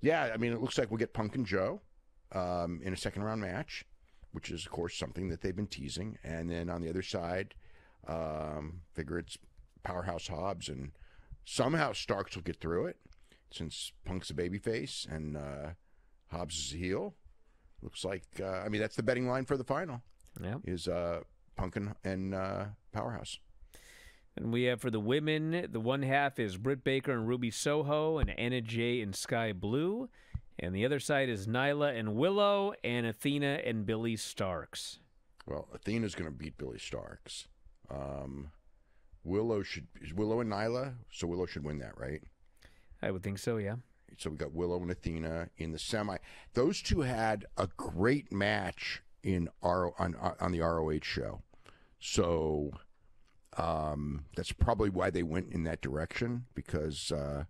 yeah, I mean, it looks like we'll get Punk and Joe um, in a second round match, which is, of course, something that they've been teasing. And then on the other side, um, figure it's Powerhouse Hobbs, and somehow Starks will get through it since Punk's a babyface and uh, Hobbs is a heel. Looks like, uh, I mean, that's the betting line for the final Yeah. is uh, Punk and, and uh, Powerhouse. And we have for the women, the one half is Britt Baker and Ruby Soho and Anna Jay and Skye Blue. And the other side is Nyla and Willow and Athena and Billie Starkz. Well, Athena's going to beat Billie Starkz. Um, Willow should is Willow and Nyla, so Willow should win that, right? I would think so, yeah. So we got Willow and Athena in the semi. Those two had a great match in R on on the ROH show. So um, that's probably why they went in that direction because uh,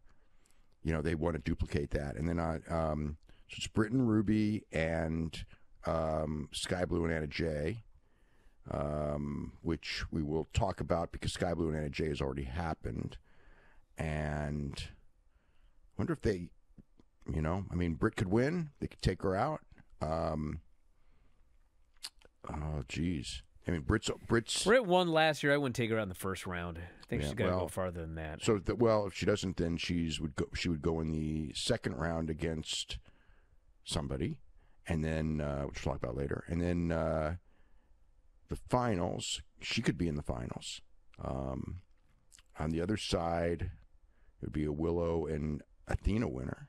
you know they want to duplicate that. And then uh, um, so it's Britt and Ruby and um, Skye Blue and Anna Jay, um, which we will talk about because Skye Blue and Anna Jay has already happened, and I wonder if they, you know, I mean, Brit could win. They could take her out. Um, oh, geez. I mean, Britt's Britt's. Britt won last year. I wouldn't take her out in the first round. I think Yeah, she's got to well, go farther than that. So that well, if she doesn't, then she's would go. She would go in the second round against somebody, and then uh, which we'll talk about later, and then uh, the finals. She could be in the finals. Um, on the other side, it would be a Willow and Athena winner,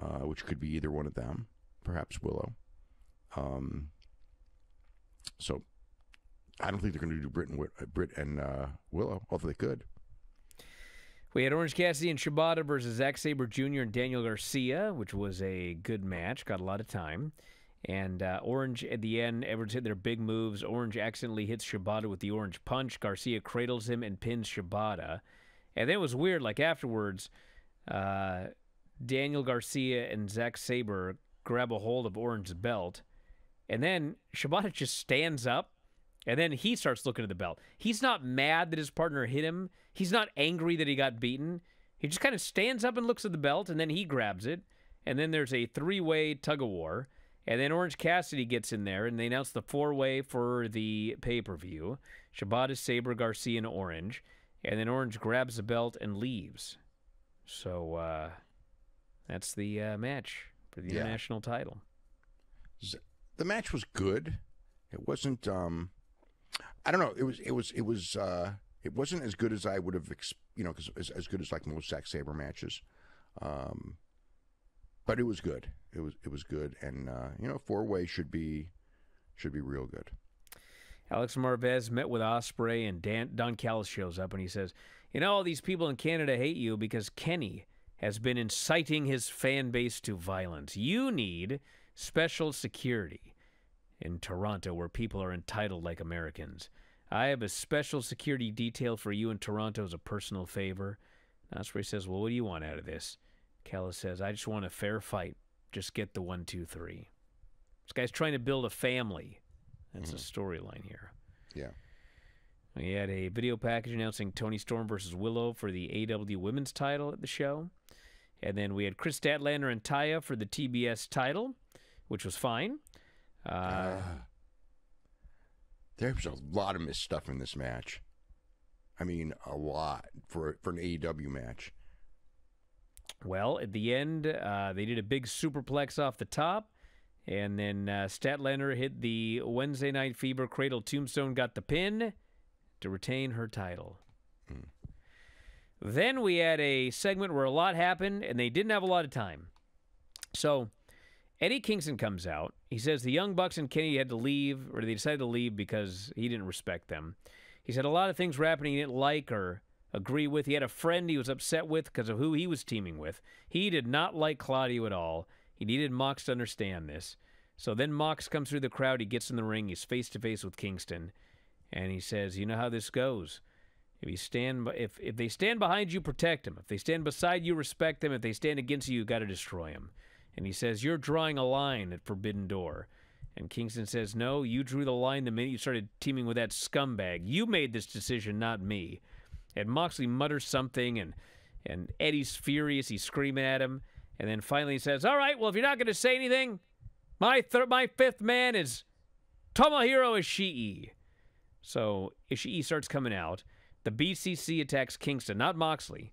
uh, which could be either one of them, perhaps Willow. Um, so I don't think they're going to do Brit and, uh, Brit and uh, Willow, although they could. We had Orange Cassidy and Shibata versus Zack Sabre Jr. and Daniel Garcia, which was a good match. Got a lot of time. And uh, Orange at the end, everyone's hit their big moves. Orange accidentally hits Shibata with the orange punch. Garcia cradles him and pins Shibata. And then it was weird. Like afterwards, uh, Daniel Garcia and Zack Sabre grab a hold of Orange's belt. And then Shibata just stands up and then he starts looking at the belt. He's not mad that his partner hit him. He's not angry that he got beaten. He just kind of stands up and looks at the belt, and then he grabs it. And then there's a three way tug of war. And then Orange Cassidy gets in there, and they announce the four way for the pay per view Shibata, Sabre, Garcia, and Orange. And then Orange grabs the belt and leaves. So uh, that's the uh, match for the Yeah. international title. The match was good. It wasn't. Um, I don't know. It was. It was. It was. Uh, it wasn't as good as I would have. You know, because as, as good as like most Zack Sabre matches. Um, but it was good. It was. It was good, and uh, you know, four way should be should be real good. Alex Marvez met with Osprey, and Dan, Don Callis shows up and he says, "You know, all these people in Canada hate you because Kenny has been inciting his fan base to violence. You need special security in Toronto, where people are entitled like Americans. I have a special security detail for you in Toronto as a personal favor." Osprey says, "Well, what do you want out of this?" Callis says, "I just want a fair fight. Just get the one, two, three. This guy's trying to build a family." That's a mm-hmm. storyline here. Yeah. We had a video package announcing Toni Storm versus Willow for the AEW Women's title at the show. And then we had Kris Statlander and Taya for the TBS title, which was fine. Uh, There was a lot of missed stuff in this match. I mean, a lot for for an AEW match. well, at the end, uh, they did a big superplex off the top. And then uh, Statlander hit the Wednesday Night Fever Cradle Tombstone, got the pin to retain her title. Then we had a segment where a lot happened, and they didn't have a lot of time. So Eddie Kingston comes out. He says the Young Bucks and Kenny had to leave, or they decided to leave because he didn't respect them. He said a lot of things were happening he didn't like or agree with. He had a friend he was upset with because of who he was teaming with. He did not like Claudio at all. He needed Mox to understand this. So then Mox comes through the crowd. He gets in the ring. He's face to face with Kingston, and he says, "You know how this goes. If you stand, if if they stand behind you, protect them. If they stand beside you, respect them. If they stand against you, you got to destroy them." And he says, "You're drawing a line at Forbidden Door." And Kingston says, "No, you drew the line the minute you started teaming with that scumbag. You made this decision, not me." And Moxley mutters something, and and Eddie's furious. He's screaming at him, And then finally he says, All right, well, if you're not going to say anything, my, my fifth man is Tomohiro Ishii. So Ishii starts coming out. The BCC attacks Kingston, not Moxley.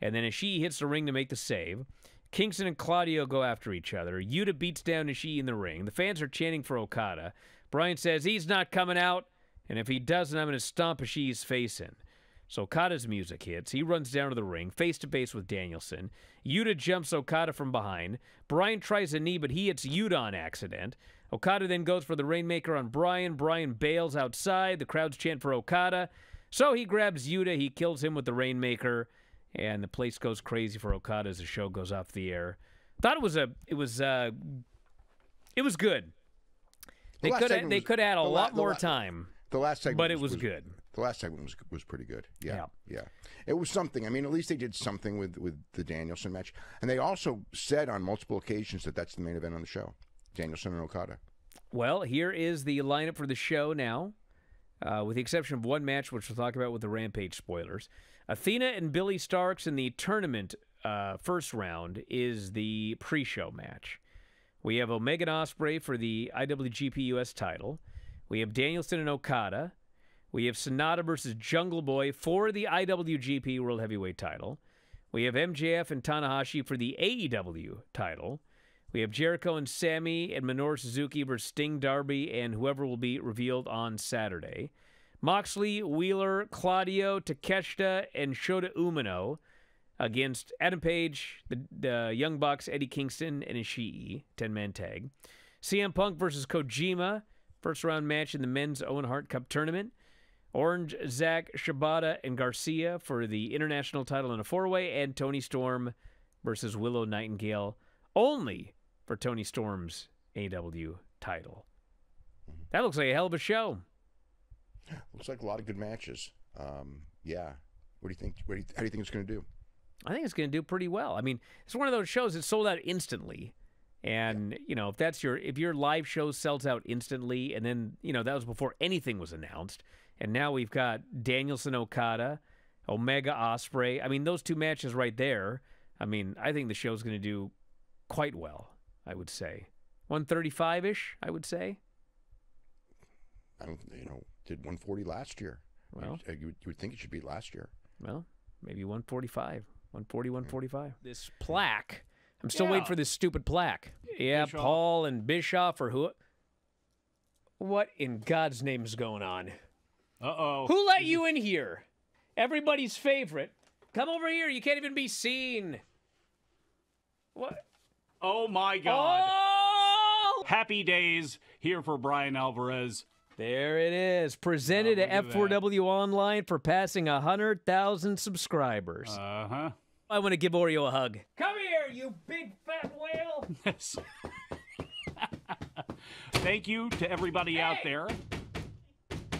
And then Ishii hits the ring to make the save. Kingston and Claudio go after each other. Yuta beats down Ishii in the ring. The fans are chanting for Okada. Bryan says he's not coming out, and if he doesn't, I'm going to stomp Ishii's face in. So Okada's music hits. He runs down to the ring, face to face with Danielson. Yuta jumps Okada from behind. Bryan tries a knee, but he hits Yuta on accident. Okada then goes for the Rainmaker on Bryan. Bryan bails outside. The crowds chant for Okada. So he grabs Yuta. He kills him with the Rainmaker, and the place goes crazy for Okada as the show goes off the air. Thought it was a it was uh it was good. The They could segment they was- could add a the la- lot more la- time. The last segment, But it was good. The last segment was was pretty good. Yeah, Yeah. yeah, It was something. I mean, at least they did something with with the Danielson match, and they also said on multiple occasions that that's the main event on the show. Danielson and Okada. Well, here is the lineup for the show now, uh, with the exception of one match, which we'll talk about with the Rampage spoilers. Athena and Billie Starkz in the tournament uh, first round is the pre-show match. We have Omega and Osprey for the IWGP US title. We have Danielson and Okada. We have Sanada versus Jungle Boy for the IWGP World Heavyweight title. We have MJF and Tanahashi for the AEW title. We have Jericho and Sammy and Minoru Suzuki versus Sting Darby and whoever will be revealed on Saturday. Moxley, Wheeler, Claudio, Takeshita, and Shota Umino against Adam Page, the, the Young Bucks, Eddie Kingston, and Ishii, 10 man tag. CM Punk versus Kojima, first round match in the men's Owen Hart Cup tournament. Orange, Zack, Shibata, and Garcia for the international title in a four way, and Toni Storm versus Willow Nightingale only for Toni Storm's AEW title. That looks like a hell of a show. Looks like a lot of good matches. Um, yeah. What do you think? What do you, how do you think it's going to do? I think it's going to do pretty well. I mean, it's one of those shows that sold out instantly. And, you know, if that's your if your live show sells out instantly and then, you know, that was before anything was announced. And now we've got Danielson Okada, Omega Osprey. I mean, those two matches right there. I mean, I think the show's going to do quite well, I would say. 135-ish, I would say. I don't. You know, did 140 last year. Well. you, you, would, you would think it should be last year. Well, maybe 145. 140, 145. This plaque. I'm still Yeah. waiting for this stupid plaque. Yeah, Bischoff. Paul and Bischoff or who? What in God's name is going on? Uh oh. Who let you in here? Everybody's favorite. Come over here. You can't even be seen. What? Oh my God. Oh! Happy days here for Bryan Alvarez. There it is. Presented Oh, to at F4W Online for passing 100,000 subscribers. Uh huh. I want to give Oreo a hug. Come here, you big fat whale. Yes. Thank you to everybody out there.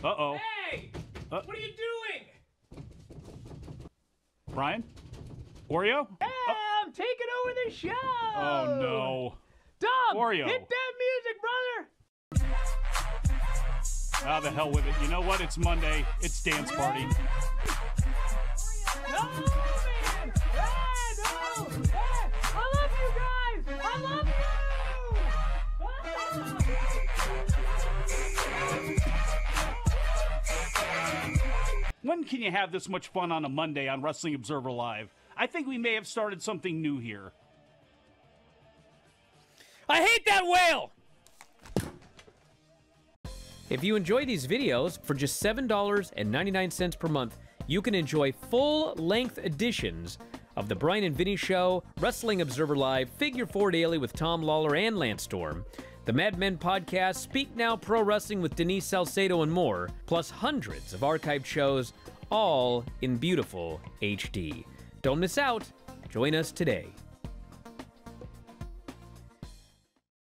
Uh oh. Hey! Uh- What are you doing? Bryan? Oreo? Hey, Taking over the show. Oh no. Dom, Oreo. hit that music, brother. Ah, the hell with it. You know what? It's Monday. It's dance party. No, man. No. I love you guys. I love you. When can you have this much fun on a Monday on Wrestling Observer Live? I think we may have started something new here. I hate that whale. If you enjoy these videos, for just $7.99 per month, you can enjoy full length editions of The Bryan and Vinny Show, Wrestling Observer Live, Figure 4 Daily with Tom Lawlor and Lance Storm, the Mat Men podcast, Speak Now Pro Wrestling with Denise Salcedo, and more, plus hundreds of archived shows, all in beautiful HD. Don't miss out. Join us today.